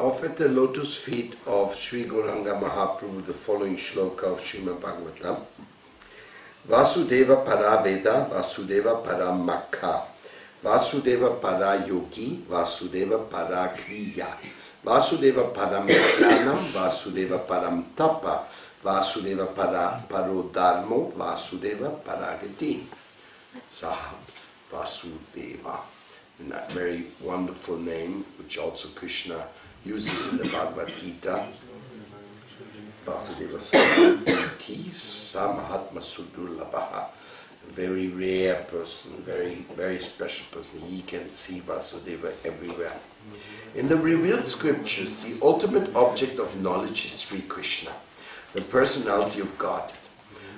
off at the lotus feet of Sri Gauranga Mahaprabhu the following shloka of Srimad Bhagavatam. Vasudeva para Veda, Vasudeva para Makha, Vasudeva para Yogi, Vasudeva para Kriya, Vasudeva para Jnanam, Vasudeva para Tapa, Vasudeva para Parodharmo, Vasudeva para Gati. Saha Vasudeva. And that very wonderful name, which also Krishna uses in the Bhagavad Gita. Vasudeva Samati Samahatma Sudurlabhaha. Very rare person, very, very special person. He can see Vasudeva everywhere. In the revealed scriptures, the ultimate object of knowledge is Sri Krishna, the personality of God.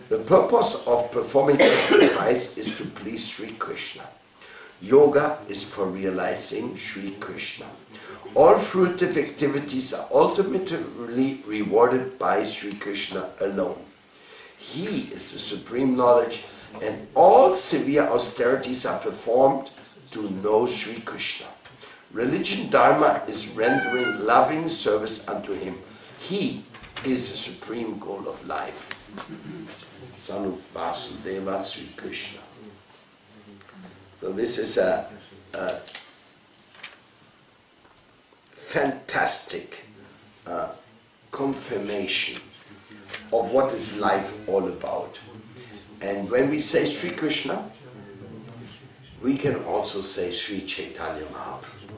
The purpose of performing sacrifice is to please Sri Krishna. Yoga is for realizing Sri Krishna. All fruitive activities are ultimately rewarded by Sri Krishna alone. He is the supreme knowledge, and all severe austerities are performed to know Sri Krishna. Religion Dharma is rendering loving service unto him. He is the supreme goal of life. Son of Vasudeva Sri Krishna. So this is a, a fantastic uh, confirmation of what is life all about. And when we say Sri Krishna, we can also say Sri Chaitanya Mahaprabhu.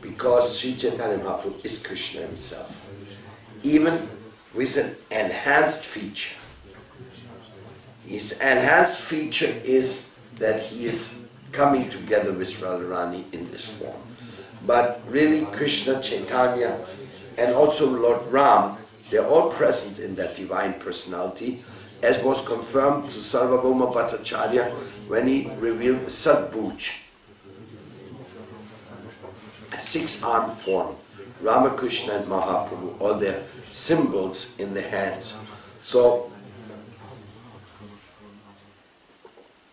Because Sri Chaitanya Mahaprabhu is Krishna himself. Even with an enhanced feature. His enhanced feature is that he is coming together with Radharani in this form. But really, Krishna, Chaitanya, and also Lord Ram, they're all present in that divine personality, as was confirmed to Sarvabhauma Bhattacharya when he revealed the Sadbhuj, a six-armed form. Ramakrishna and Mahaprabhu, all their symbols in the hands. So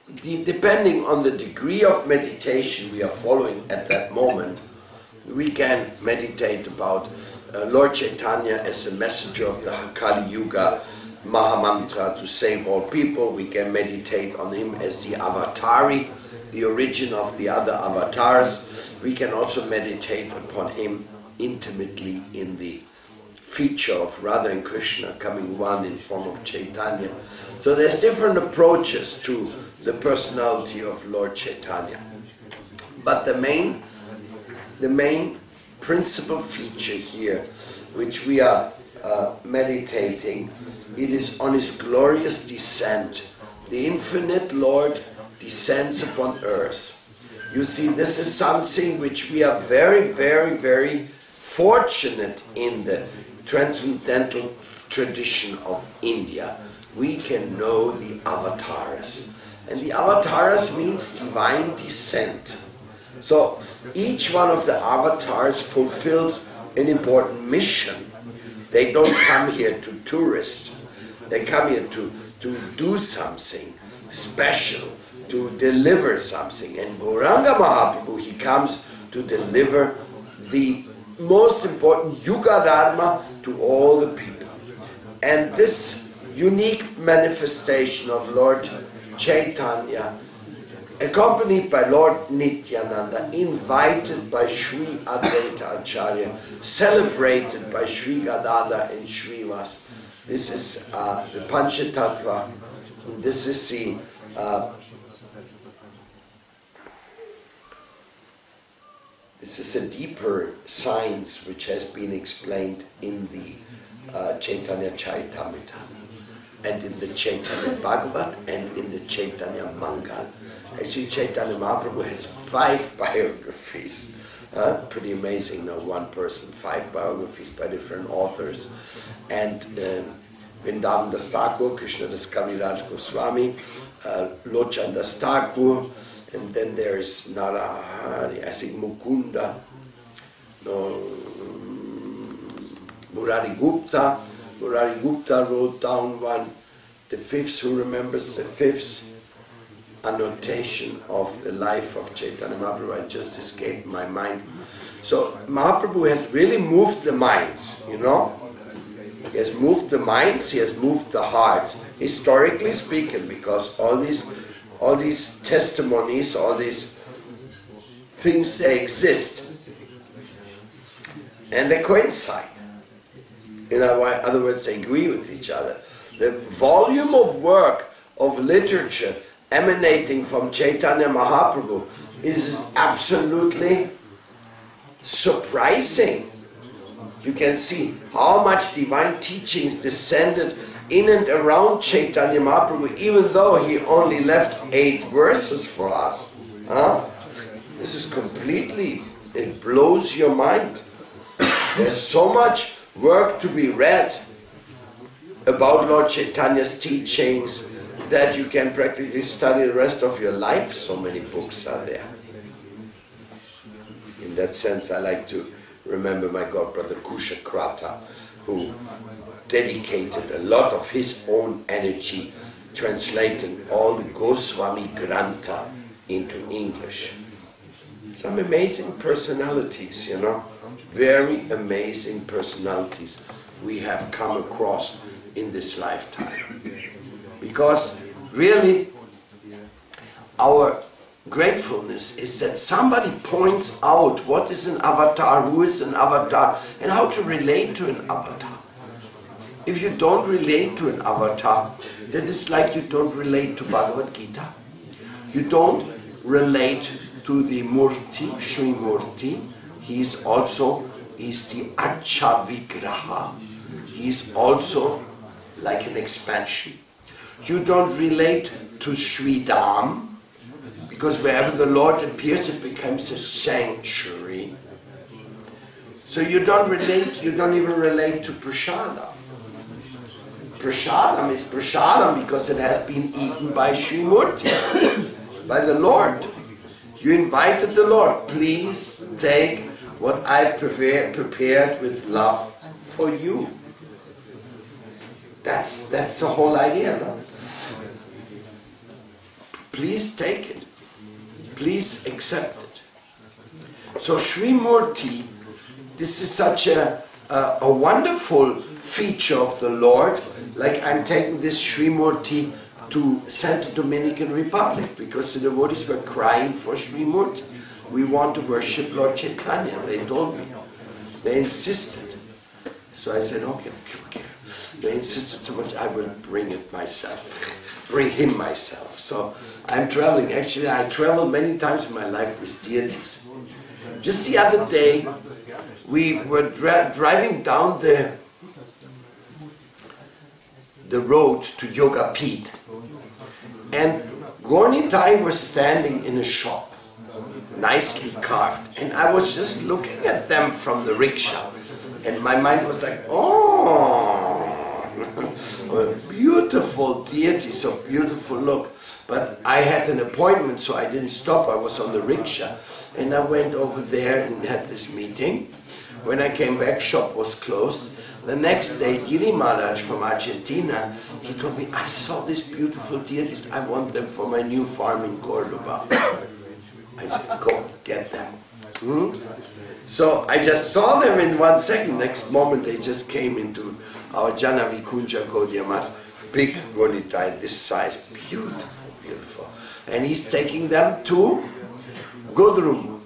the, depending on the degree of meditation we are following at that moment, we can meditate about uh, Lord Chaitanya as a messenger of the Kali Yuga Mahamantra to save all people. We can meditate on him as the avatari, the origin of the other avatars. We can also meditate upon him intimately in the feature of Radha and Krishna coming one in form of Chaitanya. So there's different approaches to the personality of Lord Chaitanya. But the main, the main principal feature here, which we are uh, meditating, it is on his glorious descent. The infinite Lord descends upon earth. You see, this is something which we are very, very, very fortunate in the transcendental tradition of India. We can know the avatars. And the avatars means divine descent. So each one of the avatars fulfills an important mission. They don't come here to tourist. They come here to, to do something special, to deliver something. And Gauranga Mahaprabhu, he comes to deliver the most important Yuga Dharma to all the people. And this unique manifestation of Lord Chaitanya, accompanied by Lord Nityananda, invited by Sri Advaita Acharya, celebrated by Sri Gadadhar and Srivas. This is uh, the Panchatattva. This is the uh, this is a deeper science which has been explained in the uh, Chaitanya Charitamrita and in the Chaitanya Bhagavat and in the Chaitanya Mangal. Actually, Chaitanya Mahaprabhu has five biographies. Uh, pretty amazing, no one person, five biographies by different authors. And um, Vrindavan Das Thakur, Krishna Das Kaviraj Goswami, uh, Lochan Das Thakur, and then there's Narahari, I think Mukunda, no, Murari Gupta. Murari Gupta wrote down one, the fifth, who remembers the fifth? Annotation of the life of Chaitanya Mahaprabhu. I just escaped my mind. So Mahaprabhu has really moved the minds, you know. He has moved the minds, he has moved the hearts, historically speaking, because all these, all these testimonies, all these things, they exist. And they coincide. In other words, they agree with each other. The volume of work, of literature emanating from Chaitanya Mahaprabhu is absolutely surprising. You can see how much divine teachings descended in and around Chaitanya Mahaprabhu, even though he only left eight verses for us. Huh? This is completely, it blows your mind. There's so much work to be read about Lord Chaitanya's teachings that you can practically study the rest of your life. So many books are there. In that sense, I like to remember my godbrother Kushakratha, who dedicated a lot of his own energy translating all the Goswami Grantha into English. Some amazing personalities, you know very amazing personalities we have come across in this lifetime. Because really, our gratefulness is that somebody points out what is an avatar, who is an avatar, and how to relate to an avatar. If you don't relate to an avatar, then it's like you don't relate to Bhagavad Gita. You don't relate to the Murti, Sri Murti, he is also is the Archa Vigraha. He is also like an expansion. You don't relate to Sridham because wherever the Lord appears it becomes a sanctuary. So you don't relate, you don't even relate to Prashadam. Prashadam is Prashadam because it has been eaten by Sri Murti, by the Lord. You invited the Lord, please take what I've prepared, prepared with love for you. That's, that's the whole idea, no? Please take it. Please accept it. So Sri Murti, this is such a, a, a wonderful feature of the Lord. Like I'm taking this Sri Murti to Saint Dominican Republic because the devotees were crying for Sri Murti we want to worship Lord Chaitanya. They told me. They insisted. So I said, okay, okay, okay. They insisted so much, I will bring it myself. bring him myself. So I'm traveling. Actually, I traveled many times in my life with deities. Just the other day, we were dri driving down the the road to Yogapith, and Gour Nitai was standing in a shop nicely carved. And I was just looking at them from the rickshaw. And my mind was like, oh, beautiful deity, so beautiful look. But I had an appointment, so I didn't stop. I was on the rickshaw. And I went over there and had this meeting. When I came back, shop was closed. The next day, Giri Maharaj from Argentina, he told me, I saw these beautiful deities. I want them for my new farm in Cordoba. I said, go, get them. Hmm? So I just saw them in one second. Next moment they just came into our Jana Vikunja Gaudiya big Gour Nitai, this size, beautiful. And he's taking them to Godrum.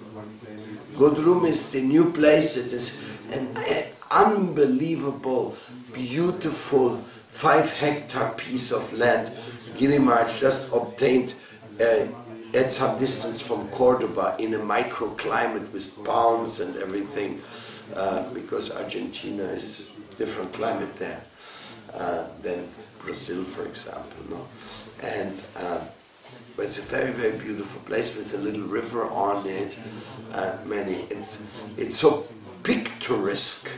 Godrum is the new place. It is an unbelievable, beautiful five hectare piece of land. Girimaj just obtained uh, at some distance from Cordoba in a microclimate with palms and everything, uh, because Argentina is different climate there uh, than Brazil, for example. No? And uh, but it's a very, very beautiful place with a little river on it. And many, it's it's so picturesque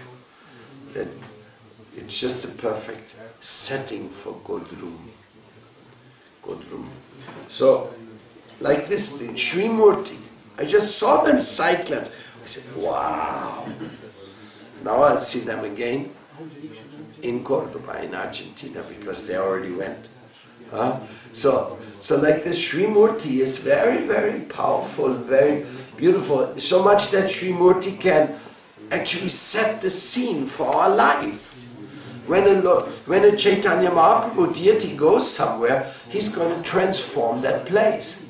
that it's just a perfect setting for Godrum. Godrum. So like this thing, Sri Murti. I just saw them cycling. I said, wow. Now I'll see them again in Cordoba, in Argentina, because they already went. Huh? So, So like this Sri Murti is very, very powerful, very beautiful. So much that Sri Murti can actually set the scene for our life. When a, when a Chaitanya Mahaprabhu deity goes somewhere, he's going to transform that place.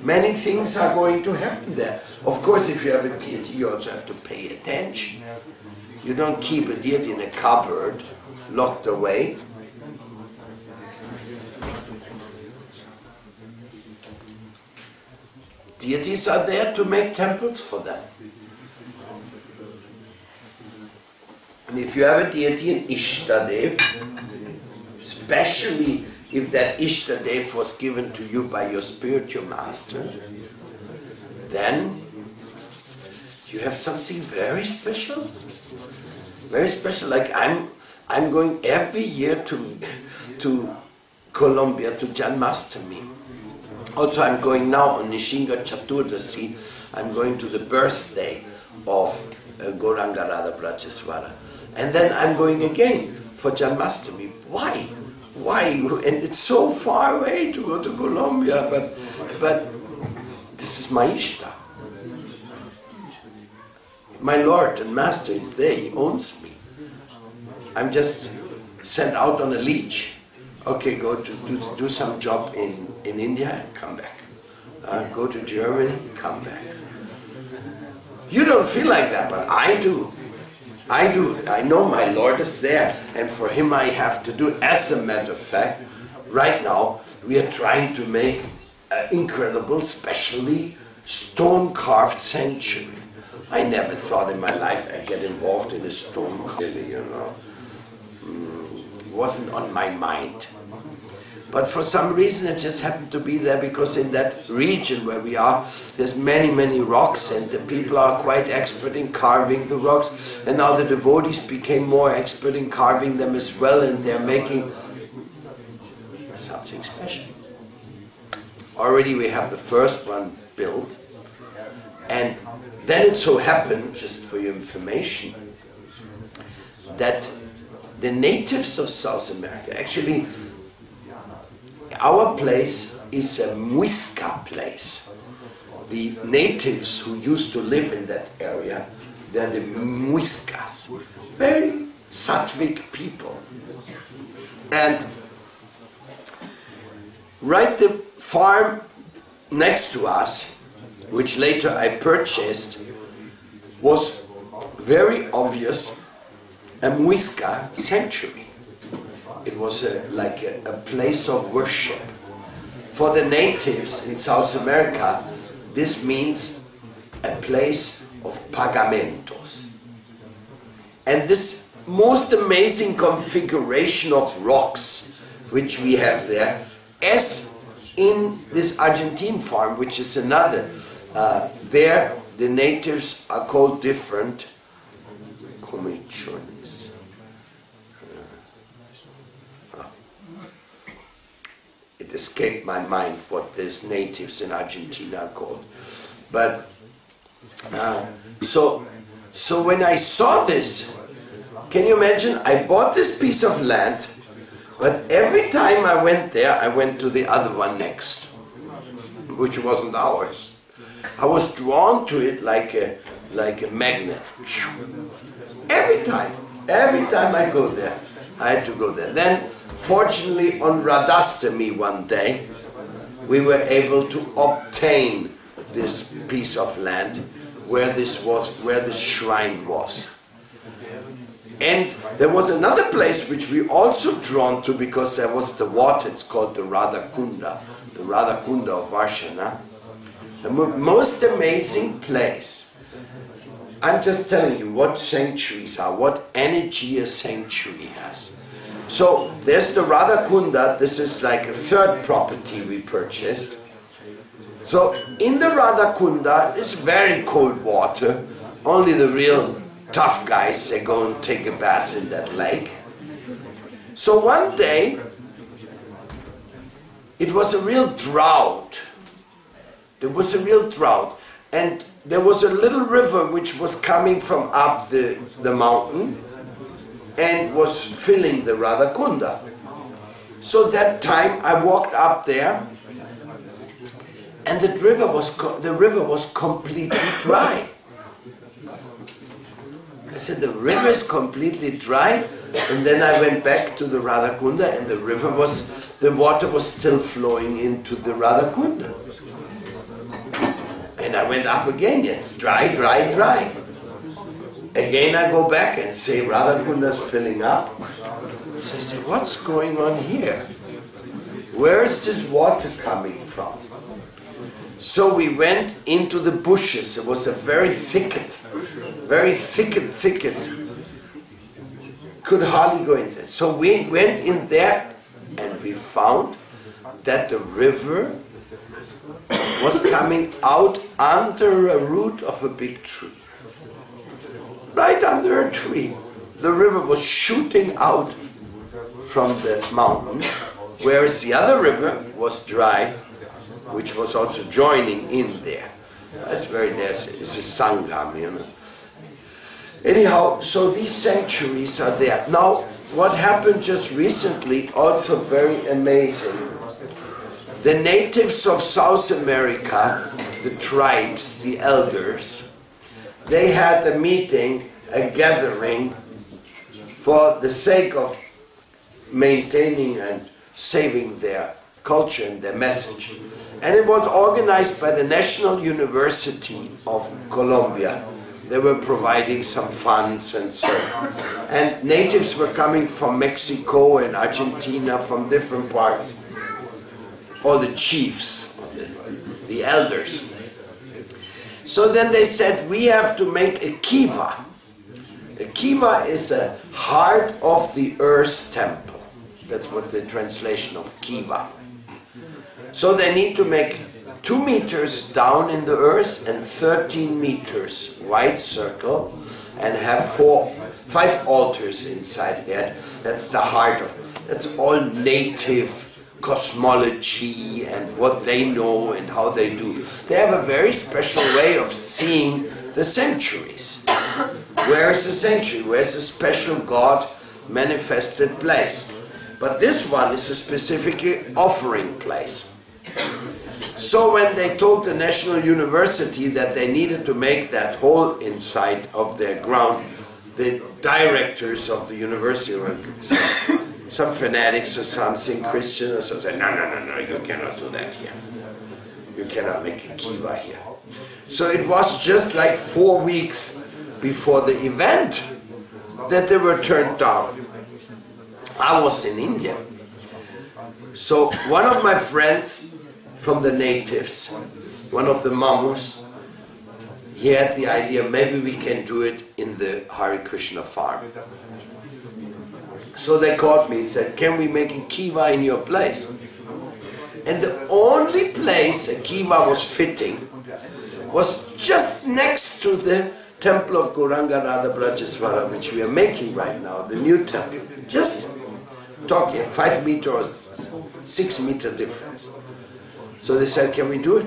Many things are going to happen there. Of course, if you have a deity, you also have to pay attention. You don't keep a deity in a cupboard, locked away. Deities are there to make temples for them. And if you have a deity in Ishtadev, especially if that Ishtadev was given to you by your spiritual master, then you have something very special. Very special. Like I'm, I'm going every year to, to Colombia to Janmastami. Also, I'm going now on Nrisimha Chaturdasi. I'm going to the birthday of uh, Gauranga Radha And then I'm going again for Janmastami. Why? Why? And it's so far away to go to Colombia, but, but this is my Ishta. My Lord and Master is there, He owns me. I'm just sent out on a leech. Okay, go to do, do some job in, in India come back. Uh, go to Germany, come back. You don't feel like that, but I do. I do. I know my Lord is there, and for Him I have to do. As a matter of fact, right now we are trying to make an incredible, specially stone carved sanctuary. I never thought in my life I'd get involved in a stone carving, you know. Mm, wasn't on my mind. But for some reason it just happened to be there because in that region where we are, there's many, many rocks and the people are quite expert in carving the rocks. And now the devotees became more expert in carving them as well and they're making something special. Already we have the first one built. And then it so happened, just for your information, that the natives of South America actually our place is a Muisca place. The natives who used to live in that area, they're the Muiscas. Very sattvic people. And right the farm next to us, which later I purchased, was very obvious a Muisca sanctuary. It was a, like a, a place of worship. For the natives in South America, this means a place of pagamentos. And this most amazing configuration of rocks which we have there, as in this Argentine farm, which is another, uh, there the natives are called different. It escaped my mind what these natives in Argentina called. But uh, so, so when I saw this, can you imagine? I bought this piece of land, but every time I went there, I went to the other one next, which wasn't ours. I was drawn to it like a like a magnet. Every time, every time I go there, I had to go there. Then Fortunately, on Radhastami one day, we were able to obtain this piece of land where this was, where this shrine was. And there was another place which we also drawn to because there was the water, it's called the Radha Kunda, the Radha Kunda of Varshana. The most amazing place. I'm just telling you what sanctuaries are, what energy a sanctuary has. So there's the Radha Kunda. This is like a third property we purchased. So in the Radha Kunda is very cold water. Only the real tough guys they go and take a bath in that lake. So one day it was a real drought. There was a real drought. And there was a little river which was coming from up the, the mountain and was filling the Radha Kunda. So that time I walked up there, and the river was the river was completely dry. I said the river is completely dry, and then I went back to the Radhakunda, and the river was the water was still flowing into the Radhakunda. And I went up again. It's dry, dry, dry. Again, I go back and say Radhakunda is filling up. So I say, what's going on here? Where is this water coming from? So we went into the bushes. It was a very thicket, very thicket, thicket. Could hardly go inside. So we went in there and we found that the river was coming out under a root of a big tree. Right under a tree. The river was shooting out from the mountain, whereas the other river was dry, which was also joining in there. That's very, there's, it's a sangam, you know. Anyhow, so these sanctuaries are there. Now, what happened just recently, also very amazing. The natives of South America, the tribes, the elders, they had a meeting, a gathering for the sake of maintaining and saving their culture and their message. And it was organized by the National University of Colombia. They were providing some funds and so on. And natives were coming from Mexico and Argentina, from different parts all the chiefs, the, the elders. So then they said, we have to make a kiva. A kiva is a heart of the earth temple. That's what the translation of kiva. So they need to make two meters down in the earth and 13 meters wide circle and have four, five altars inside that. That's the heart of, that's all native cosmology and what they know and how they do. They have a very special way of seeing the centuries. Where is the century? Where's the special God manifested place? But this one is a specific offering place. So when they told the National University that they needed to make that hole inside of their ground, the directors of the university were some fanatics or something, Christian or something. no, no, no, no, you cannot do that here. You cannot make a kiva here. So it was just like four weeks before the event that they were turned down. I was in India. So one of my friends from the natives, one of the mamus, he had the idea maybe we can do it in the Hare Krishna farm. So they called me and said, can we make a kiva in your place? And the only place a kiva was fitting was just next to the temple of Gauranga Radha which we are making right now, the new temple. Just talking, five meter or six meter difference. So they said, can we do it?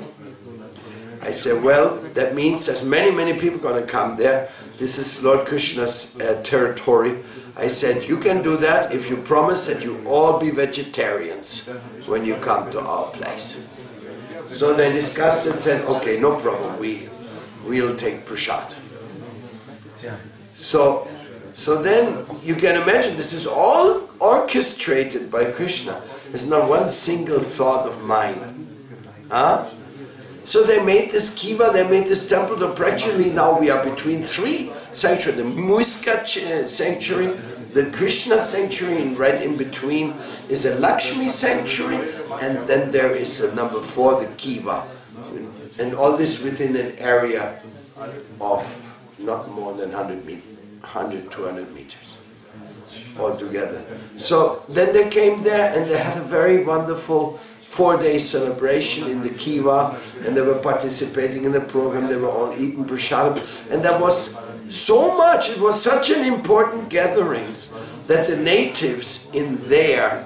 I said, well, that means there's many, many people going to come there. This is Lord Krishna's uh, territory. I said, you can do that if you promise that you all be vegetarians when you come to our place. So they discussed and said, okay, no problem, we, we'll take prasad. So, so then you can imagine this is all orchestrated by Krishna. There's not one single thought of mine. Huh? So they made this kiva, they made this temple, and practically now we are between three sanctuary, the Muisca sanctuary, uh, the Krishna sanctuary, and right in between is a Lakshmi sanctuary, and then there is a number four, the Kiva. And all this within an area of not more than 100, 100 200 meters altogether. So then they came there and they had a very wonderful four-day celebration in the Kiva, and they were participating in the program. They were all eating prasadam, and that was so much, it was such an important gatherings that the natives in there,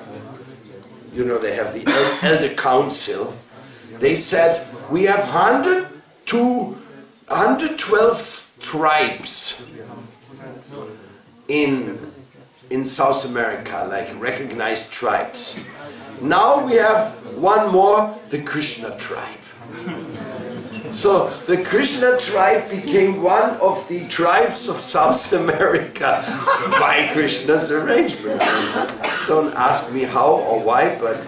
you know, they have the elder council, they said, we have 102, 112 tribes in, in South America, like recognized tribes. Now we have one more, the Krishna tribe. So the Krishna tribe became one of the tribes of South America by Krishna's arrangement. Don't ask me how or why, but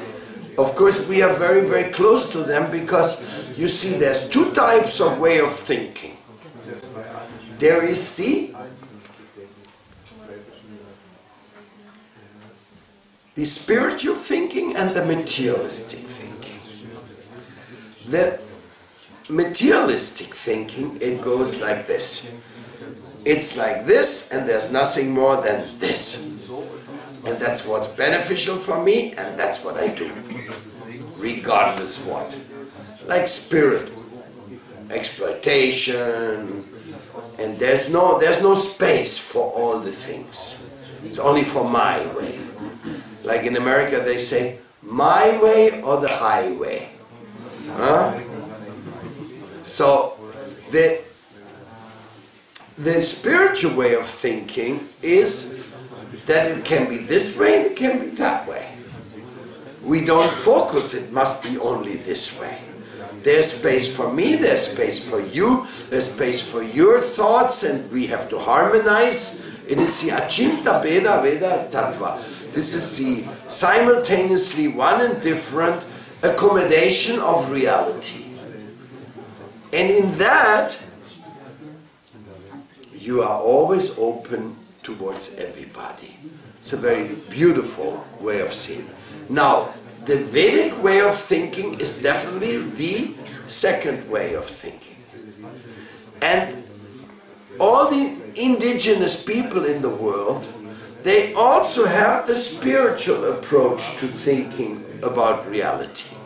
of course we are very, very close to them because you see there's two types of way of thinking. There is the the spiritual thinking and the materialistic thinking. The materialistic thinking, it goes like this. It's like this, and there's nothing more than this. And that's what's beneficial for me, and that's what I do. Regardless what. Like spirit. Exploitation. And there's no there's no space for all the things. It's only for my way. Like in America, they say, my way or the highway. Huh? So, the, the spiritual way of thinking is that it can be this way and it can be that way. We don't focus, it must be only this way. There's space for me, there's space for you, there's space for your thoughts, and we have to harmonize. It is the Achintya Bheda Abheda Tattva. This is the simultaneously one and different accommodation of reality. And in that, you are always open towards everybody. It's a very beautiful way of seeing. Now, the Vedic way of thinking is definitely the second way of thinking. And all the indigenous people in the world they also have the spiritual approach to thinking about reality.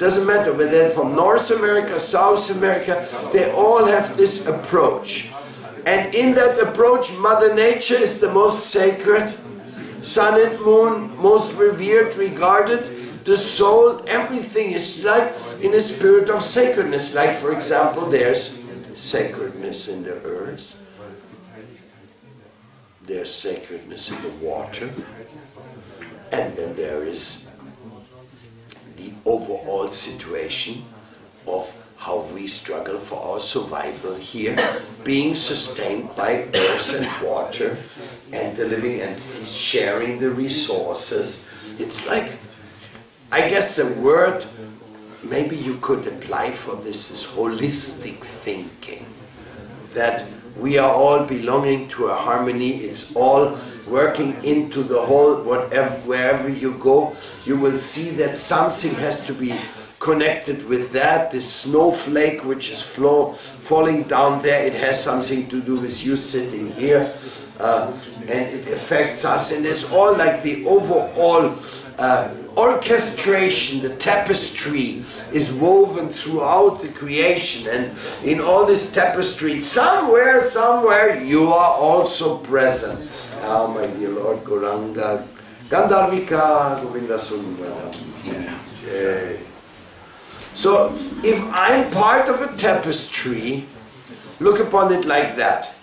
Doesn't matter whether they're from North America, South America, they all have this approach. And in that approach, Mother Nature is the most sacred, sun and moon, most revered, regarded, the soul, everything is like in a spirit of sacredness. Like, for example, there's sacredness in the earth, there's sacredness in the water, and then there is the overall situation of how we struggle for our survival here, being sustained by earth and water and the living entities sharing the resources. It's like, I guess the word maybe you could apply for this is holistic thinking. That we are all belonging to a harmony. It's all working into the whole. Whatever, wherever you go, you will see that something has to be connected with that. This snowflake which is flow, falling down there, it has something to do with you sitting here. Uh, and it affects us, and it's all like the overall uh, orchestration, the tapestry is woven throughout the creation, and in all this tapestry, somewhere, somewhere, you are also present. Oh, my dear Lord, Gauranga, Gandharvika, Govinda Sundara. So, if I'm part of a tapestry, look upon it like that.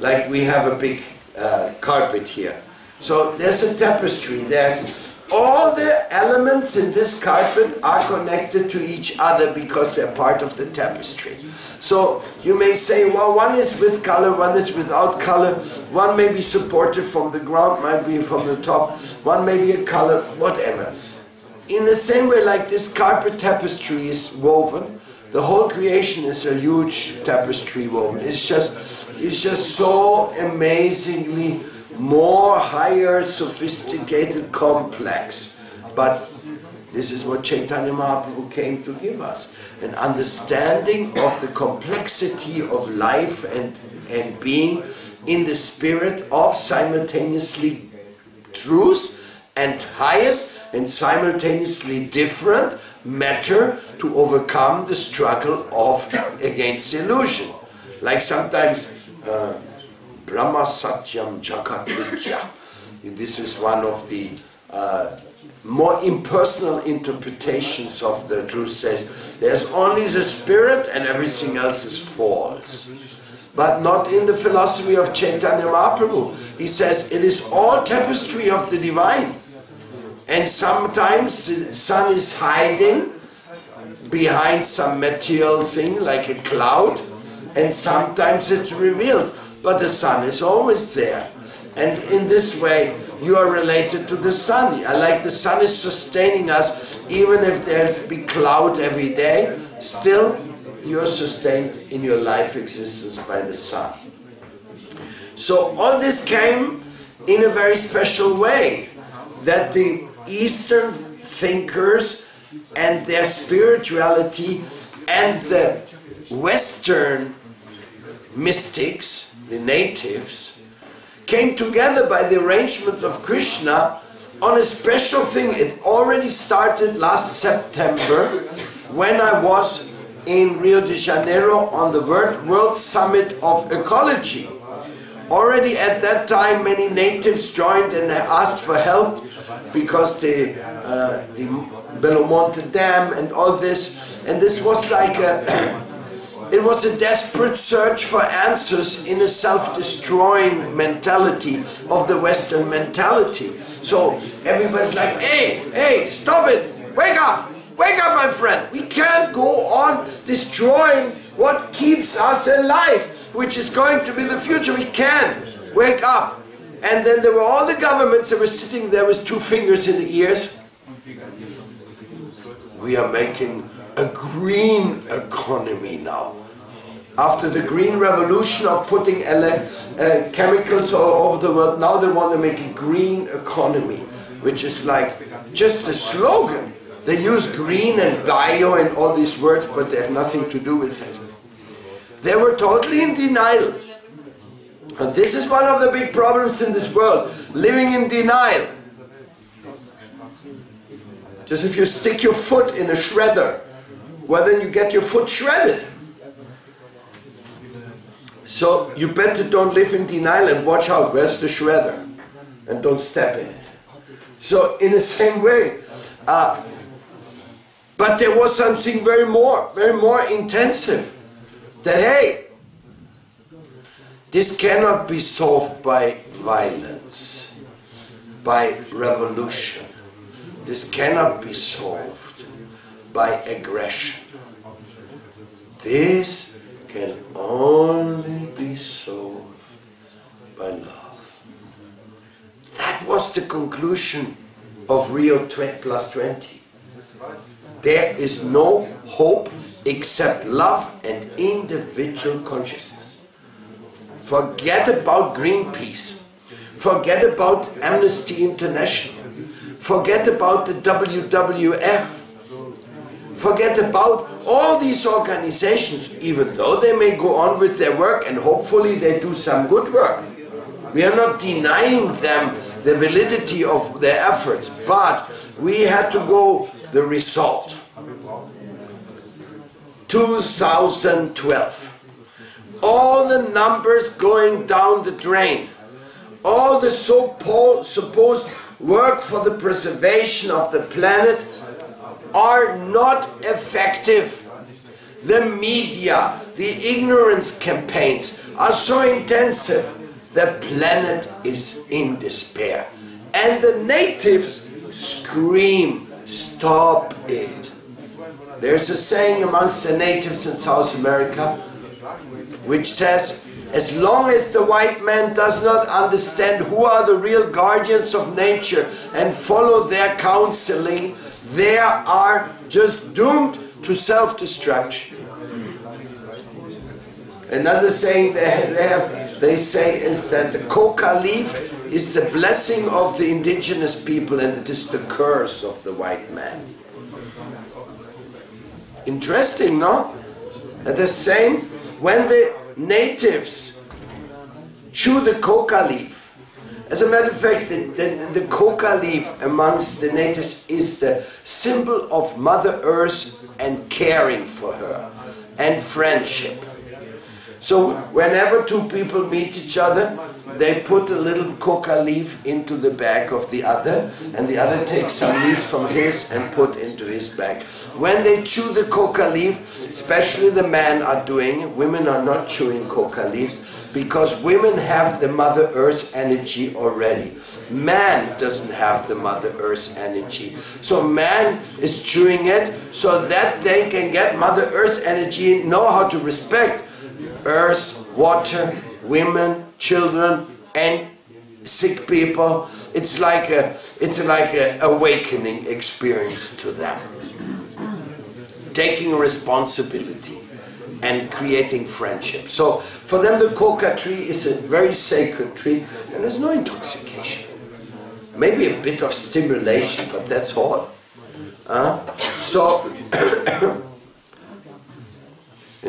Like we have a big uh, carpet here. So there's a tapestry, there's all the elements in this carpet are connected to each other because they're part of the tapestry. So you may say, well, one is with color, one is without color, one may be supported from the ground, might be from the top, one may be a color, whatever. In the same way, like this carpet tapestry is woven, the whole creation is a huge tapestry woven. It's just, it's just so amazingly more higher, sophisticated, complex. But this is what Chaitanya Mahaprabhu came to give us. An understanding of the complexity of life and, and being in the spirit of simultaneously truth and highest and simultaneously different matter to overcome the struggle of against illusion. Like sometimes uh, Brahma Satyam Jagat Mithya. This is one of the uh, more impersonal interpretations of the truth says there's only the spirit and everything else is false. But not in the philosophy of Chaitanya Mahaprabhu. He says it is all tapestry of the divine. And sometimes the sun is hiding behind some material thing like a cloud, and sometimes it's revealed, but the sun is always there. And in this way, you are related to the sun. Like the sun is sustaining us, even if there's big cloud every day, still you are sustained in your life existence by the sun. So all this came in a very special way, that the Eastern thinkers and their spirituality and the Western mystics, the natives, came together by the arrangement of Krishna on a special thing. It already started last September when I was in Rio de Janeiro on the World, World Summit of Ecology. Already at that time, many natives joined and asked for help because the, uh, the Belo Monte Dam and all this, and this was like a it was a desperate search for answers in a self-destroying mentality of the Western mentality. So everybody's like, hey, hey, stop it, wake up, wake up, my friend. We can't go on destroying what keeps us alive, which is going to be the future. We can't. Wake up. And then there were all the governments that were sitting there with two fingers in the ears. We are making a green economy now. After the green revolution of putting uh, chemicals all over the world, now they want to make a green economy, which is like just a slogan. They use green and bio and all these words, but they have nothing to do with it. They were totally in denial. And this is one of the big problems in this world, living in denial. Just if you stick your foot in a shredder, well then you get your foot shredded. So you better don't live in denial and watch out, where's the shredder? And don't step in it. So in the same way, uh, but there was something very more, very more intensive. That hey, this cannot be solved by violence, by revolution. This cannot be solved by aggression. This can only be solved by love. That was the conclusion of Rio plus 20. 20. There is no hope except love and individual consciousness. Forget about Greenpeace. Forget about Amnesty International. Forget about the WWF. Forget about all these organizations, even though they may go on with their work and hopefully they do some good work. We are not denying them the validity of their efforts, but we had to go the result. 2012. All the numbers going down the drain. All the supposed work for the preservation of the planet are not effective. The media, the ignorance campaigns are so intensive, the planet is in despair. And the natives scream, stop it. There's a saying amongst the natives in South America which says, as long as the white man does not understand who are the real guardians of nature and follow their counseling, they are just doomed to self-destruction. Another saying they have, they say is that the coca leaf is the blessing of the indigenous people and it is the curse of the white man. Interesting, no? And the same when the natives chew the coca leaf. As a matter of fact, the, the, the, coca leaf amongst the natives is the symbol of Mother Earth and caring for her and friendship. So whenever two people meet each other, they put a little coca leaf into the bag of the other, and the other takes some leaves from his and put into his bag. When they chew the coca leaf, especially the men are doing, women are not chewing coca leaves, because women have the Mother Earth energy already. Man doesn't have the Mother Earth energy. So man is chewing it so that they can get Mother Earth energy, know how to respect earth, water, women, children, and sick people. It's like a, it's like an awakening experience to them. Taking responsibility and creating friendship. So for them the coca tree is a very sacred tree and there's no intoxication. Maybe a bit of stimulation, but that's all. Uh, so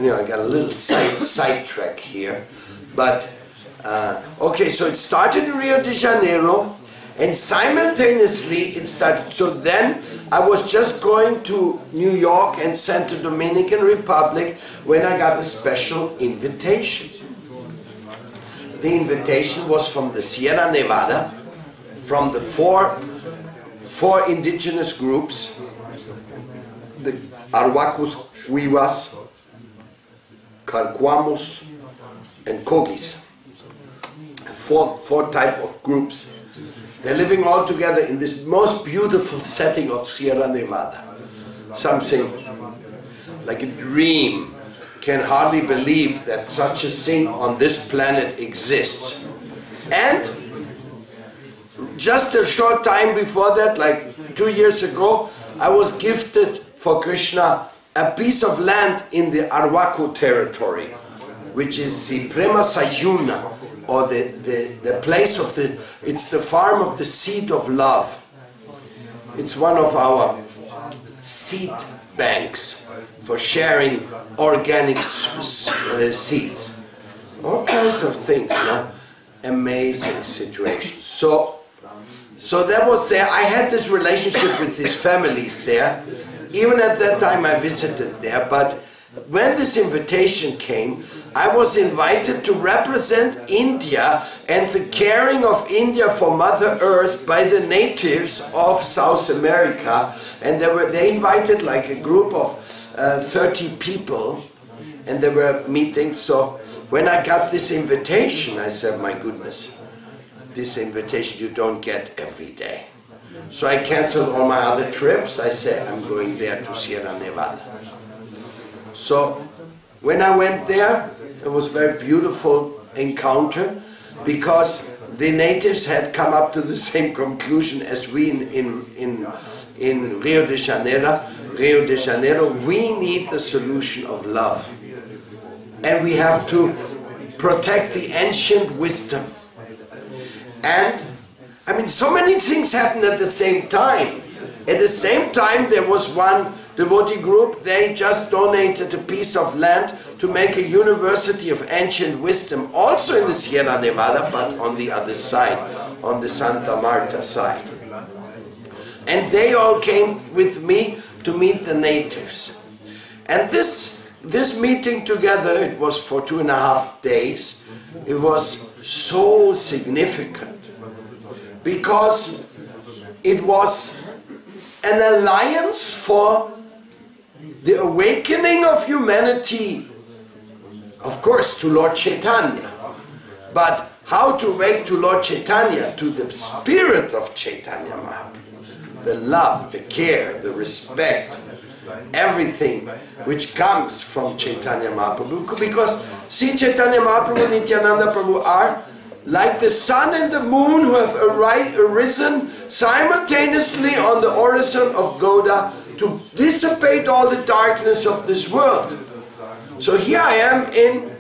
know, I got a little side sidetrack here, but uh, okay. So it started in Rio de Janeiro, and simultaneously it started. So then I was just going to New York and Central Dominican Republic when I got a special invitation. The invitation was from the Sierra Nevada, from the four four indigenous groups, the Arhuacos, Wiwas, Kankuamos, and Kogis. Four, four type of groups. They're living all together in this most beautiful setting of Sierra Nevada. Something like a dream. Can hardly believe that such a thing on this planet exists. And just a short time before that, like two years ago, I was gifted for Krishna a piece of land in the Arhuaco territory, which is the Sayuna, or the, the, the place of the, it's the farm of the seed of love. It's one of our seed banks for sharing organic uh, seeds. All kinds of things, no? Amazing situation. So, so that was there. I had this relationship with these families there even at that time I visited there, but when this invitation came, I was invited to represent India and the caring of India for Mother Earth by the natives of South America. And they, were, they invited like a group of uh, 30 people and there were meetings. So when I got this invitation, I said, my goodness, this invitation you don't get every day. So I canceled all my other trips. I said, I'm going there to Sierra Nevada. So when I went there, it was a very beautiful encounter because the natives had come up to the same conclusion as we in, in, in, in Rio de Janeiro. Rio de Janeiro, we need the solution of love. And we have to protect the ancient wisdom. And I mean, so many things happened at the same time. At the same time, there was one devotee group, they just donated a piece of land to make a university of ancient wisdom, also in the Sierra Nevada, but on the other side, on the Santa Marta side. And they all came with me to meet the natives. And this, this meeting together, it was for two and a half days, it was so significant because it was an alliance for the awakening of humanity, of course, to Lord Chaitanya. But how to wake to Lord Chaitanya, to the spirit of Chaitanya Mahaprabhu, the love, the care, the respect, everything which comes from Chaitanya Mahaprabhu. Because see Chaitanya Mahaprabhu and Nityananda Prabhu are like the sun and the moon who have arisen simultaneously on the horizon of Gauda to dissipate all the darkness of this world. So here I am in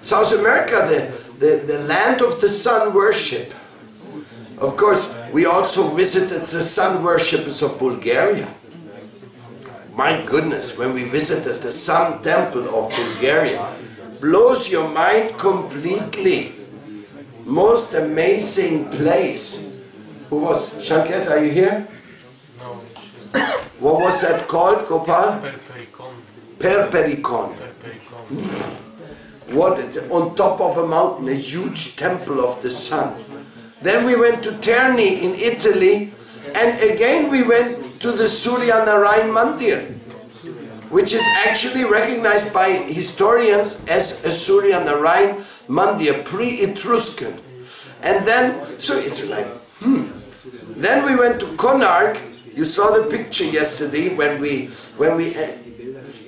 South America, the, the, the land of the sun worship. Of course, we also visited the sun worshippers of Bulgaria. My goodness, when we visited the sun temple of Bulgaria, blows your mind completely most amazing place. Who was Shanket? Are you here? No. What was that called, Gopal? Perperikon. Perperikon. Perperikon. what on top of a mountain, a huge temple of the sun. Then we went to Terni in Italy, and again we went to the Surya Narayan Mandir, which is actually recognized by historians as a Surya Narayan Mandir, pre-Etruscan. And then, so it's like, hmm. Then we went to Konark. You saw the picture yesterday when we when we uh,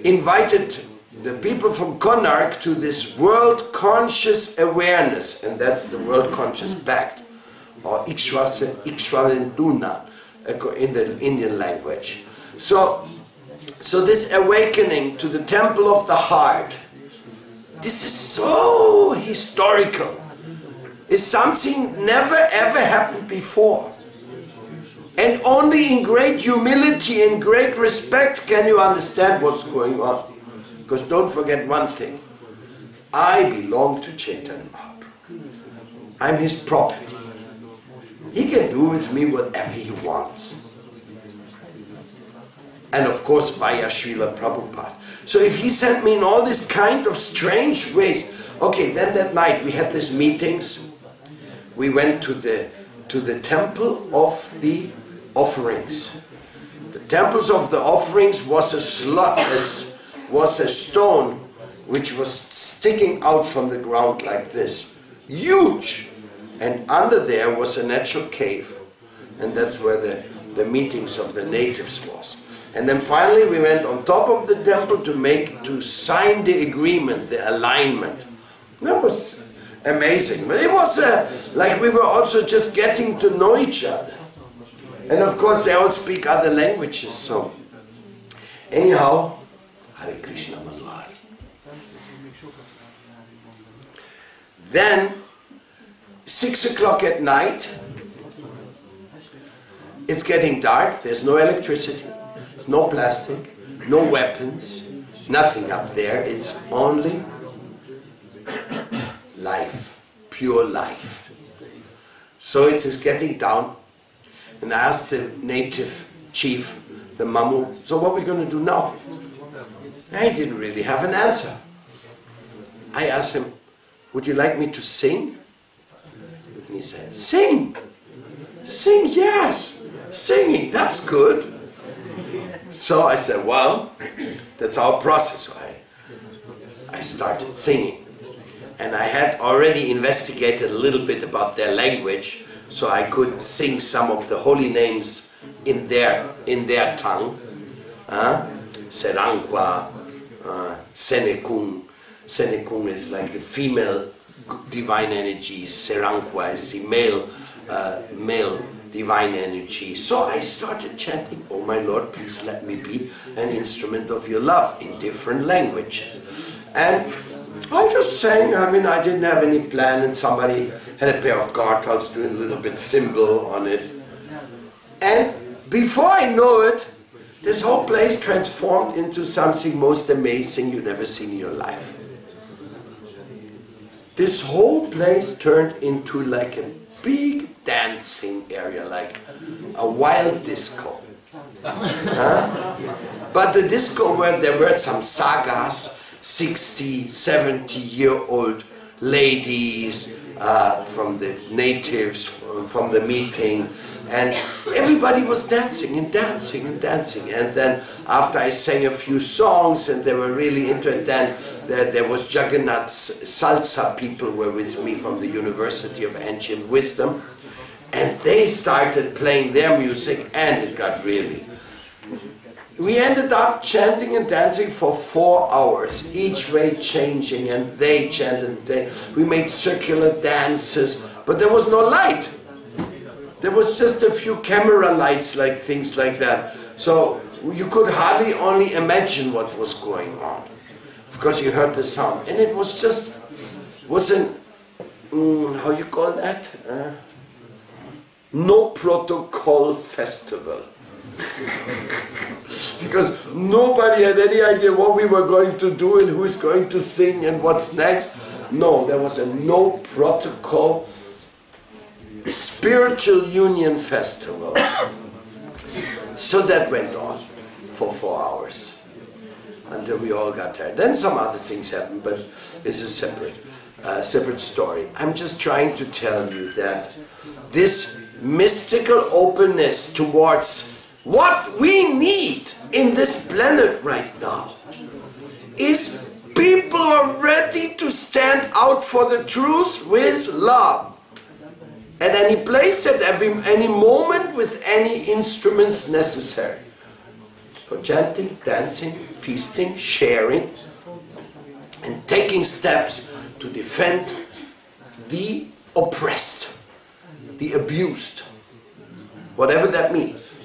invited the people from Konark to this World Conscious Awareness, and that's the World Conscious Pact, or Ikshwarenduna in the Indian language. So, so this awakening to the temple of the heart, this is so historical. It's something never ever happened before. And only in great humility and great respect can you understand what's going on. Because don't forget one thing. I belong to Chaitanya Mahaprabhu. I'm his property. He can do with me whatever he wants. And of course via Srila Prabhupada. So if he sent me in all these kind of strange ways, okay, then that night we had these meetings. We went to the to the temple of the offerings. The temples of the offerings was a slot, was a stone which was sticking out from the ground like this. Huge! And under there was a natural cave. And that's where the, the meetings of the natives was. And then finally we went on top of the temple to make, to sign the agreement, the alignment. That was amazing. But it was uh, like we were also just getting to know each other. And of course they all speak other languages, so. Anyhow, Hare Krishna Manwari. Then, six o'clock at night, it's getting dark, there's no electricity, no plastic, no weapons, nothing up there, it's only life, pure life. So it is getting down, and I asked the native chief, the Mamu, so what are we going to do now? I didn't really have an answer. I asked him, would you like me to sing? And he said, sing! Sing, yes! Singing, that's good. So I said, well, that's our process. So I, I started singing. And I had already investigated a little bit about their language, so I could sing some of the holy names in their, in their tongue. Uh, Serankwa, uh, Senekun. Senekun is like the female divine energy, Serankwa is the male, uh, male divine energy. So I started chanting, Oh my Lord, please let me be an instrument of your love in different languages. And I just sang, I mean, I didn't have any plan, and somebody had a pair of kartals doing a little bit cymbal on it. And before I know it, this whole place transformed into something most amazing you've never seen in your life. This whole place turned into like a big dancing area, like a wild disco. huh? But the disco where there were some sagas, 60, 70 year old ladies uh, from the natives, from the meeting, and everybody was dancing and dancing and dancing. And then after I sang a few songs and they were really into it, then there, there was Jagannath salsa people were with me from the University of Ancient Wisdom. And they started playing their music and it got really. We ended up chanting and dancing for four hours, each way changing, and they chanted. They, we made circular dances, but there was no light. There was just a few camera lights, like things like that. So you could hardly only imagine what was going on because you heard the sound. And it was just, wasn't, mm, how you call that? Uh, no protocol festival. because nobody had any idea what we were going to do and who's going to sing and what's next. No, there was a no protocol spiritual union festival. so that went on for four hours. until we all got tired. Then some other things happened, but it's a separate, uh, separate story. I'm just trying to tell you that this mystical openness towards what we need in this planet right now is people are ready to stand out for the truth with love. At any place, at every, any moment, with any instruments necessary. For chanting, dancing, feasting, sharing, and taking steps to defend the oppressed, the abused, whatever that means.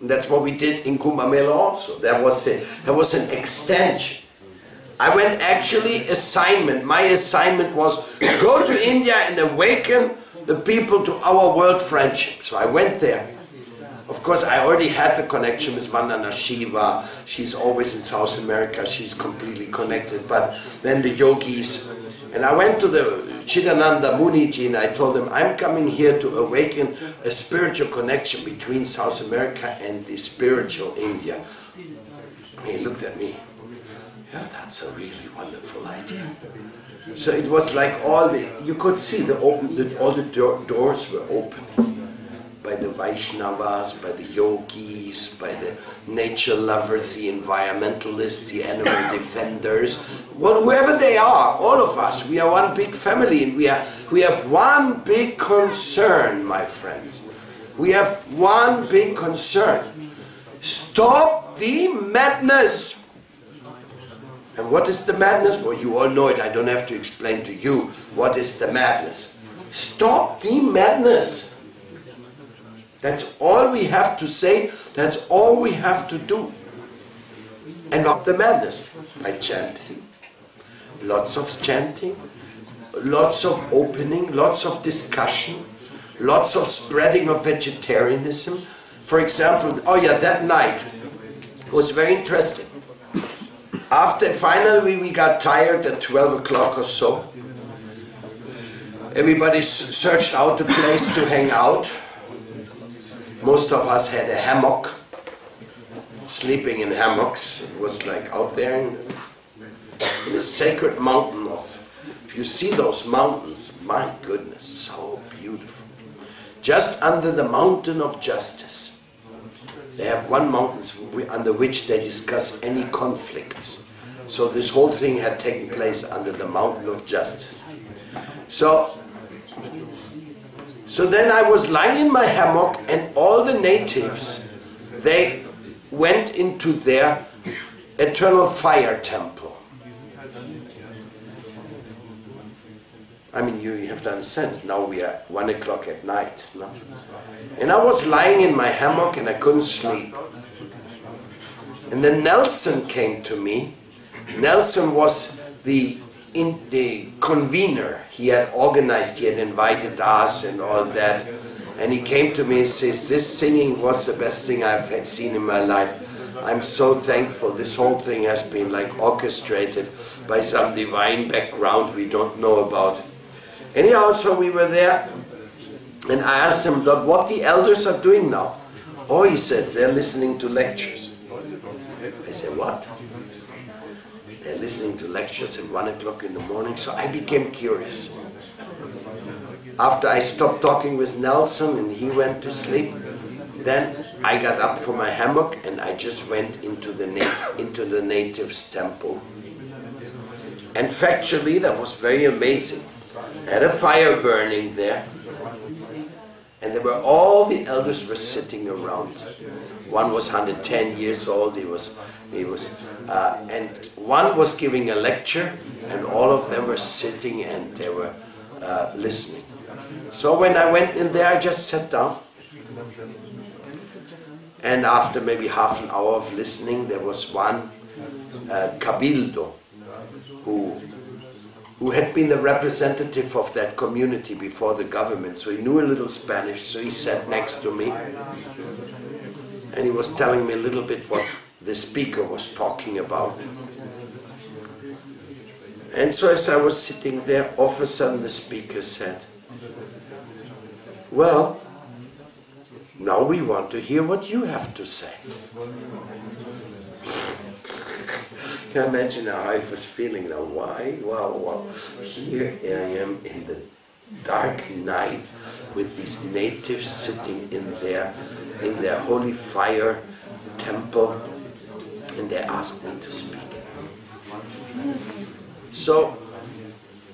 And that's what we did in Kumbh Mela also. That was, a, that was an extension. I went actually assignment. My assignment was go to India and awaken the people to our world friendship. So I went there. Of course, I already had the connection with Vandana Shiva. She's always in South America. She's completely connected. But then the yogis. And I went to the Chidananda Muniji and I told them, I'm coming here to awaken a spiritual connection between South America and the spiritual India. He looked at me. Yeah, that's a really wonderful idea. So it was like all the, you could see the open, the, all the do doors were open by the Vaishnavas, by the yogis, by the nature lovers, the environmentalists, the animal defenders, well, whoever they are, all of us, we are one big family and we, are, we have one big concern, my friends. We have one big concern. Stop the madness. And what is the madness? Well, you all know it. I don't have to explain to you what is the madness. Stop the madness. That's all we have to say. That's all we have to do. And not the madness by chanting. Lots of chanting, lots of opening, lots of discussion, lots of spreading of vegetarianism. For example, oh yeah, that night was very interesting. After finally we got tired at 12 o'clock or so, everybody searched out a place to hang out. Most of us had a hammock, sleeping in hammocks. It was like out there in, in a sacred mountain of, if you see those mountains, my goodness, so beautiful. Just under the mountain of justice. They have one mountain under which they discuss any conflicts. So this whole thing had taken place under the mountain of justice. So, so then I was lying in my hammock and all the natives, they went into their eternal fire temple. I mean, you have done understand, now we are one o'clock at night. No? And I was lying in my hammock and I couldn't sleep. And then Nelson came to me. Nelson was the, in, the convener. He had organized, he had invited us and all that. And he came to me and says, this singing was the best thing I've had seen in my life. I'm so thankful. This whole thing has been like orchestrated by some divine background we don't know about. Anyhow, so we were there, and I asked him what the elders are doing now. Oh, he said, they're listening to lectures. I said, what? They're listening to lectures at 1 o'clock in the morning, so I became curious. After I stopped talking with Nelson and he went to sleep, then I got up from my hammock and I just went into the, into the natives' temple. And factually, that was very amazing had a fire burning there. And there were all the elders were sitting around. One was 110 years old. He was, he was, uh, and one was giving a lecture, and all of them were sitting and they were uh, listening. So when I went in there, I just sat down. And after maybe half an hour of listening, there was one uh, cabildo who who had been the representative of that community before the government, so he knew a little Spanish, so he sat next to me. And he was telling me a little bit what the speaker was talking about. And so as I was sitting there, all of a sudden the speaker said, Well, now we want to hear what you have to say. Can imagine how I was feeling now. Why? Wow, wow. Here I am in the dark night with these natives sitting in their in their holy fire temple and they asked me to speak. So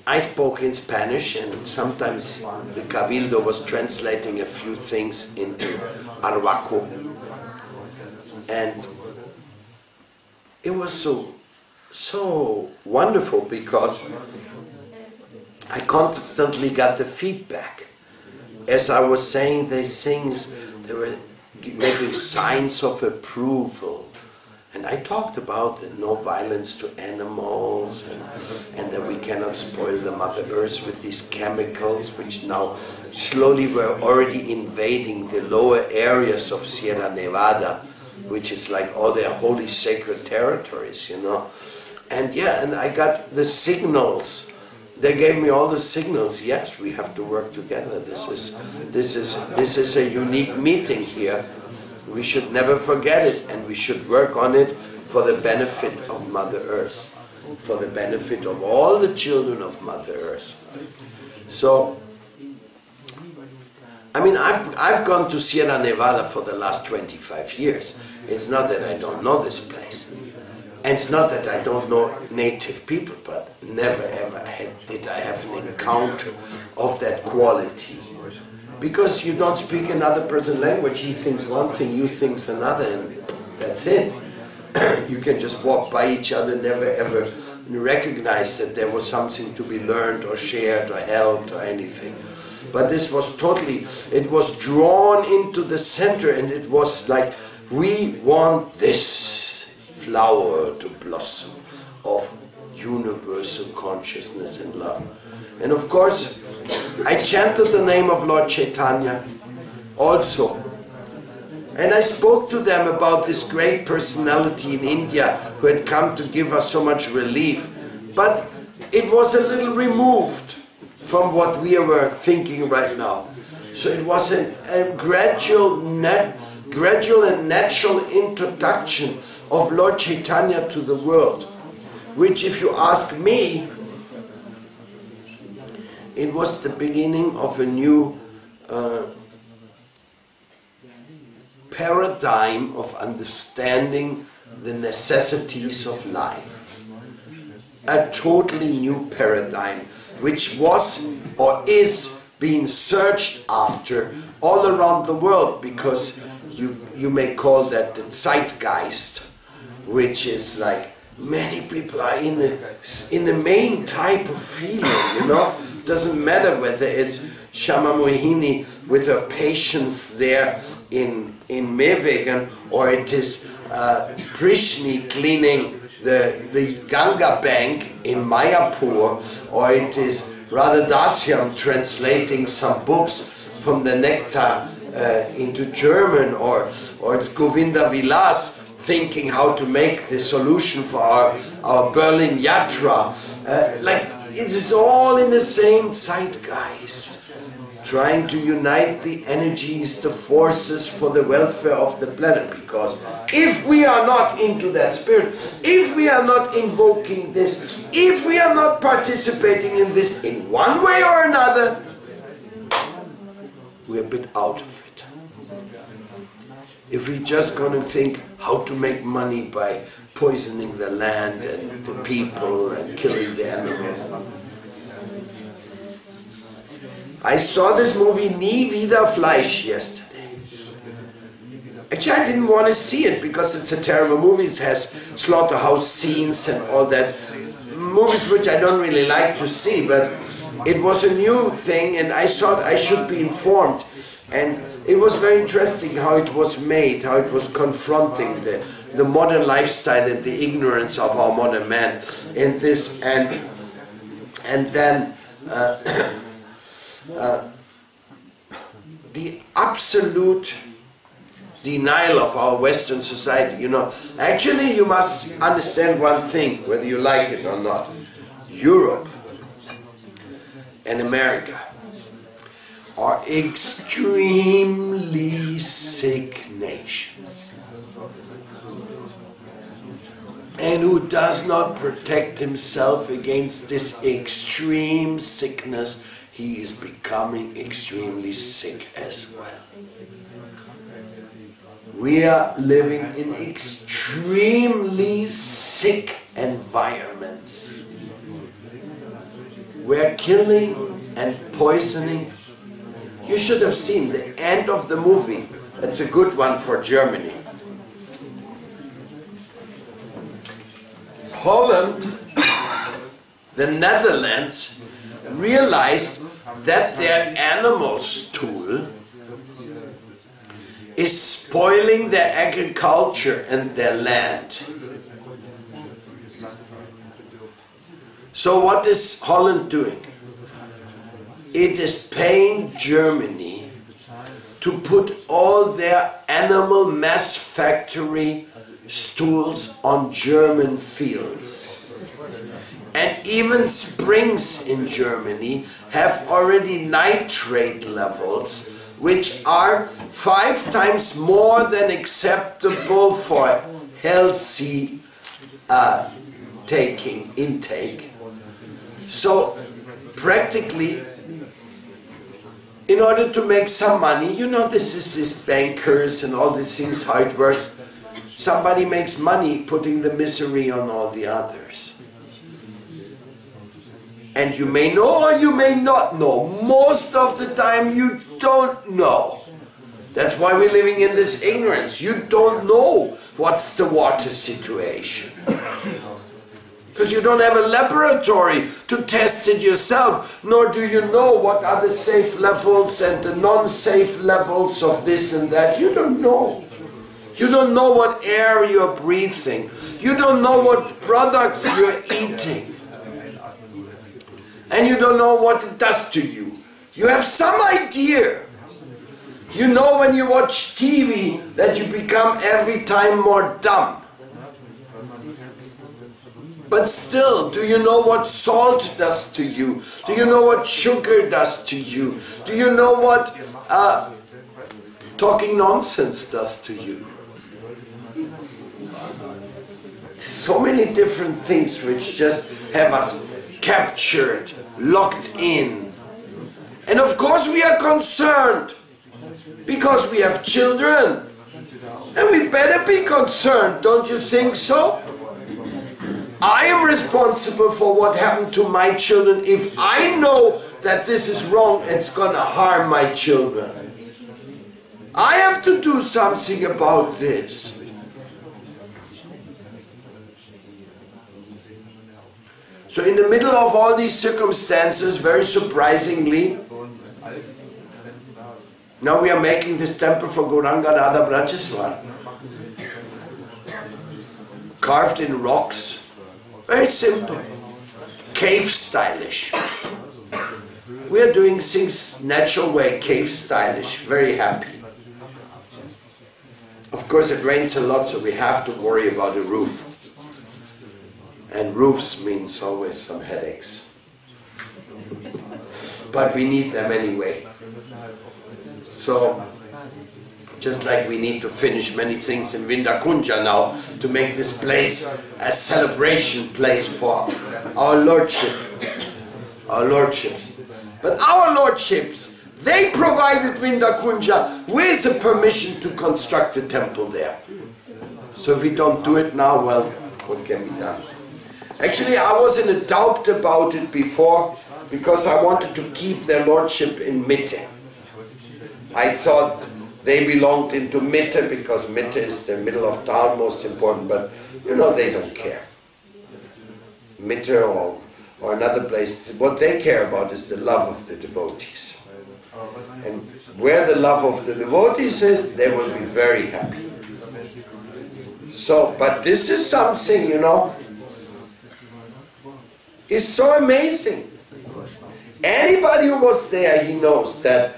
I spoke in Spanish and sometimes the Cabildo was translating a few things into Arhuaco and it was so so wonderful because I constantly got the feedback. As I was saying these things, they were making signs of approval. And I talked about no violence to animals and, and, that we cannot spoil the Mother Earth with these chemicals, which now slowly were already invading the lower areas of Sierra Nevada, which is like all their holy sacred territories, you know. And yeah, and I got the signals. They gave me all the signals. Yes, we have to work together. This is this is this is a unique meeting here. We should never forget it, and we should work on it for the benefit of Mother Earth, for the benefit of all the children of Mother Earth. So, I mean, I've, I've gone to Sierra Nevada for the last 25 years. It's not that I don't know this place. And it's not that I don't know native people, but never ever had, did I have an encounter of that quality. Because you don't speak another person's language, he thinks one thing, you think another, and that's it. you can just walk by each other, never ever recognize that there was something to be learned or shared or helped or anything. But this was totally, it was drawn into the center and it was like, we want this flower to blossom of universal consciousness and love. And of course, I chanted the name of Lord Chaitanya also. And I spoke to them about this great personality in India who had come to give us so much relief. But it was a little removed from what we were thinking right now. So it was a, a gradual, gradual and natural introduction of Lord Chaitanya to the world, which if you ask me, it was the beginning of a new uh, paradigm of understanding the necessities of life. A totally new paradigm, which was or is being searched after all around the world because you, you may call that the zeitgeist which is like many people are in the in the main type of feeling, you know. Doesn't matter whether it's Shyama Mohini with her patience there in in Mevegan or it is uh, Prishni cleaning the the Ganga bank in Mayapur or it is Radhadasyam translating some books from the Nectar uh, into German or or it's Govinda Vilas thinking how to make the solution for our, our Berlin Yatra. Uh, like, it is all in the same zeitgeist, trying to unite the energies, the forces for the welfare of the planet. Because if we are not into that spirit, if we are not invoking this, if we are not participating in this in one way or another, we're a bit out of it if we're just going to think how to make money by poisoning the land and the people and killing the animals. I saw this movie Nie wieder Fleisch yesterday. Actually, I didn't want to see it because it's a terrible movie. It has slaughterhouse scenes and all that. Movies which I don't really like to see, but it was a new thing and I thought I should be informed. And it was very interesting how it was made, how it was confronting the, the modern lifestyle and the ignorance of our modern man in this. And, and then uh, uh, the absolute denial of our Western society. You know, actually, you must understand one thing, whether you like it or not. Europe and America are extremely sick nations. And who does not protect himself against this extreme sickness, he is becoming extremely sick as well. We are living in extremely sick environments where killing and poisoning. You should have seen the end of the movie. It's a good one for Germany. Holland, the Netherlands, realized that their animal stool is spoiling their agriculture and their land. So what is Holland doing? It is paying Germany to put all their animal mass factory stools on German fields. And even springs in Germany have already nitrate levels which are five times more than acceptable for healthy uh, taking intake. So practically, in order to make some money, you know, this is this bankers and all these things how it works. Somebody makes money putting the misery on all the others. And you may know or you may not know. Most of the time you don't know. That's why we're living in this ignorance. You don't know what's the water situation. Because you don't have a laboratory to test it yourself, nor do you know what are the safe levels and the non-safe levels of this and that. You don't know. You don't know what air you're breathing. You don't know what products you're eating and you don't know what it does to you. You have some idea. You know when you watch TV that you become every time more dumb. But still, do you know what salt does to you? Do you know what sugar does to you? Do you know what uh, talking nonsense does to you? So many different things which just have us captured, locked in. And of course we are concerned because we have children. And we better be concerned, don't you think so? I am responsible for what happened to my children. If I know that this is wrong, it's gonna harm my children. I have to do something about this. So in the middle of all these circumstances, very surprisingly, now we are making this temple for Gauranga Radha Brajaswar. Carved in rocks. Very simple. Cave stylish. We are doing things natural way, cave stylish. Very happy. Of course it rains a lot, so we have to worry about the roof. And roofs means always some headaches. but we need them anyway. So, just like we need to finish many things in Vindakunja now to make this place a celebration place for our Lordship, our Lordships. But our Lordships, they provided Vindakunja with a permission to construct a temple there. So if we don't do it now, well, what can be done? Actually, I was in a doubt about it before because I wanted to keep their lordship in Mitte. I thought they belonged into Mitte because Mitte is the middle of town, most important, but you know they don't care. Mitte or, or another place, what they care about is the love of the devotees. And where the love of the devotees is, they will be very happy. So, but this is something, you know, is so amazing. Anybody who was there, he knows that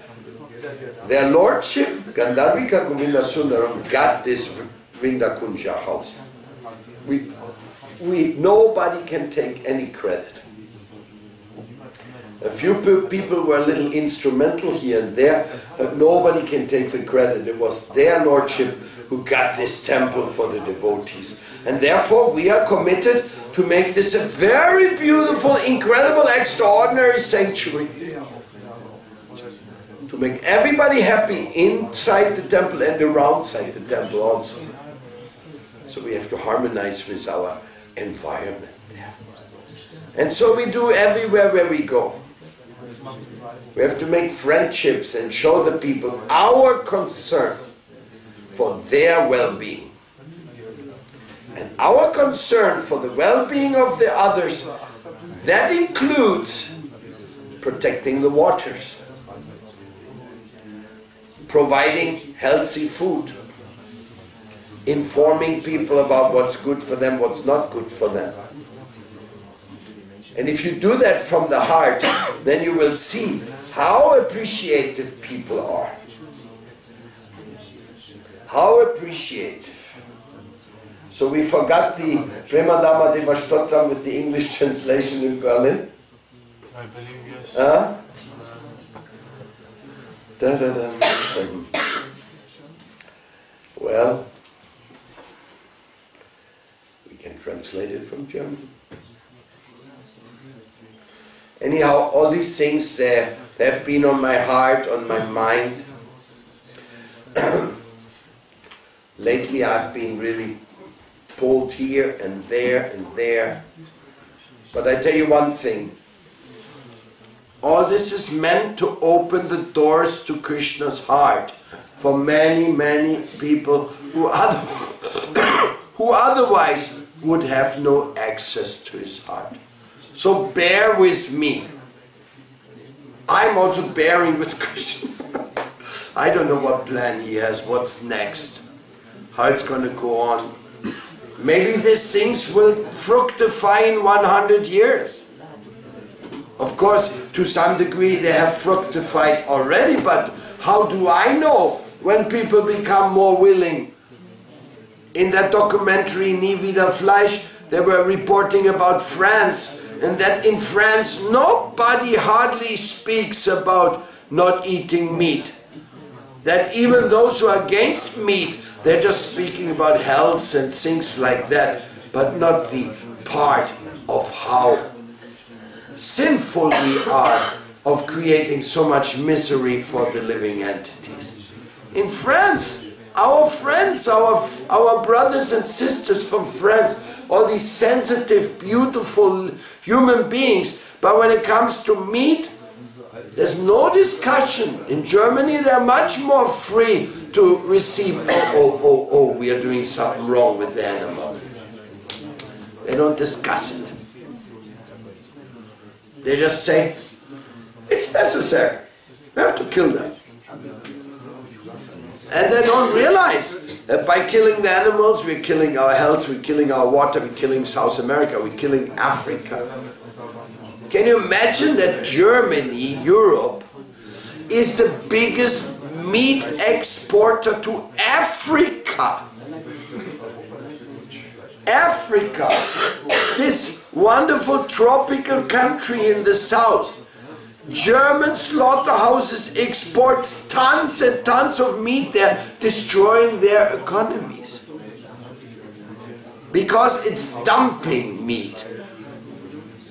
their lordship, Gandharvika Govinda Sundaram, got this Vindakunja house. We, we, nobody can take any credit. A few people were a little instrumental here and there, but nobody can take the credit. It was their lordship who got this temple for the devotees. And therefore, we are committed to make this a very beautiful, incredible, extraordinary sanctuary. To make everybody happy inside the temple and around the temple also. So we have to harmonize with our environment. And so we do everywhere where we go. We have to make friendships and show the people our concern for their well-being. And our concern for the well-being of the others, that includes protecting the waters, providing healthy food, informing people about what's good for them, what's not good for them. And if you do that from the heart, then you will see how appreciative people are. How appreciative. So we forgot the Premadama Deva Stotram with the English translation in Berlin. I believe yes. Huh? Da, da. Well, we can translate it from German. Anyhow, all these things uh, have been on my heart, on my mind. Lately, I've been really pulled here and there and there. But I tell you one thing all this is meant to open the doors to Krishna's heart for many, many people who, other, who otherwise would have no access to his heart. So bear with me. I'm also bearing with Krishna. I don't know what plan he has, what's next, how it's going to go on. Maybe these things will fructify in 100 years. Of course, to some degree they have fructified already, but how do I know when people become more willing? In that documentary Nie wieder Fleisch, they were reporting about France, and that in France nobody hardly speaks about not eating meat. That even those who are against meat, they're just speaking about health and things like that, but not the part of how sinful we are of creating so much misery for the living entities. In France, our friends, our, our brothers and sisters from France, all these sensitive, beautiful human beings, but when it comes to meat, there's no discussion. In Germany, they're much more free to receive, oh, oh, oh, oh, we are doing something wrong with the animals. They don't discuss it. They just say, it's necessary. We have to kill them. And they don't realize that by killing the animals, we're killing our health, we're killing our water, we're killing South America, we're killing Africa. Can you imagine that Germany, Europe, is the biggest meat exporter to Africa? Africa, this wonderful tropical country in the south. German slaughterhouses export tons and tons of meat there, destroying their economies. Because it's dumping meat.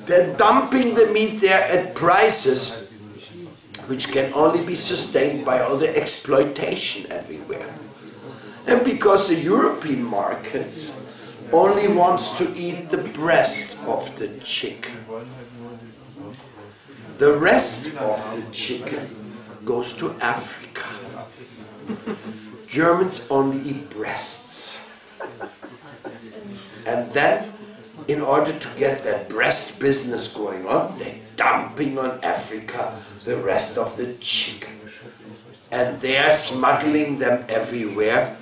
They're dumping the meat there at prices which can only be sustained by all the exploitation everywhere. And because the European markets only wants to eat the breast of the chicken. The rest of the chicken goes to Africa. Germans only eat breasts. And then, in order to get that breast business going on, they're dumping on Africa the rest of the chicken. And they're smuggling them everywhere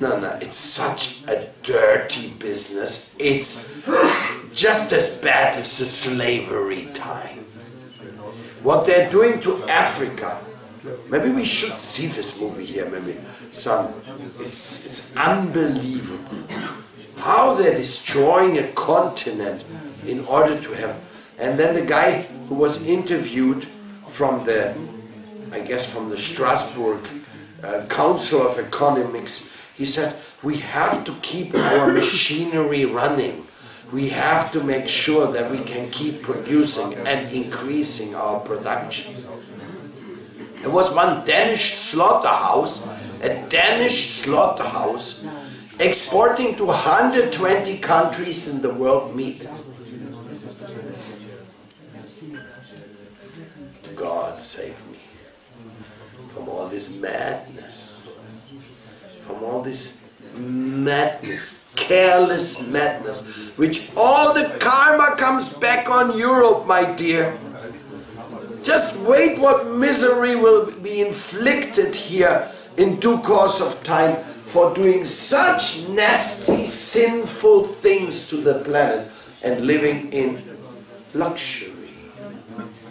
no, no, it's such a dirty business. It's just as bad as the slavery time. What they're doing to Africa, maybe we should see this movie here, maybe some, it's, it's unbelievable. How they're destroying a continent in order to have, and then the guy who was interviewed from the, I guess from the Strasbourg uh, Council of Economics, He said, we have to keep our machinery running. We have to make sure that we can keep producing and increasing our production. There was one Danish slaughterhouse, a Danish slaughterhouse, exporting to 120 countries in the world meat. God save me from all this madness, from all this madness, careless madness, which all the karma comes back on Europe, my dear. Just wait what misery will be inflicted here in due course of time for doing such nasty, sinful things to the planet and living in luxury.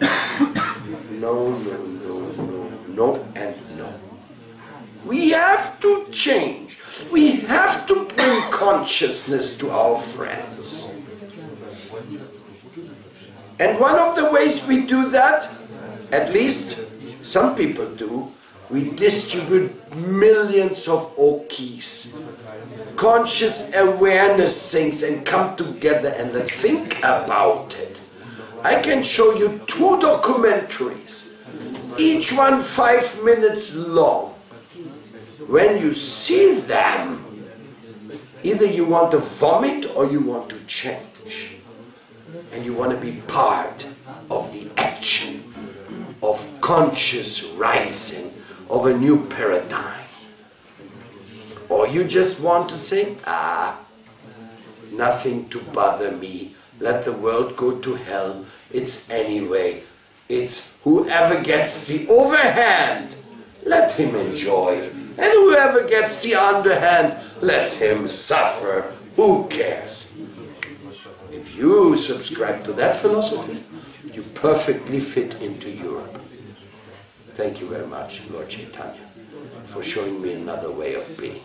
no, no, no, no, no. We have to change. We have to bring consciousness to our friends. And one of the ways we do that, at least some people do, we distribute millions of Okis. Conscious awareness things and come together and let's think about it. I can show you two documentaries, each one five minutes long. When you see them, either you want to vomit or you want to change. And you want to be part of the action of conscious rising of a new paradigm. Or you just want to say, ah, nothing to bother me. Let the world go to hell. It's anyway. It's whoever gets the overhand, let him enjoy. And whoever gets the underhand, let him suffer. Who cares? If you subscribe to that philosophy, you perfectly fit into Europe. Thank you very much, Lord Chaitanya, for showing me another way of being.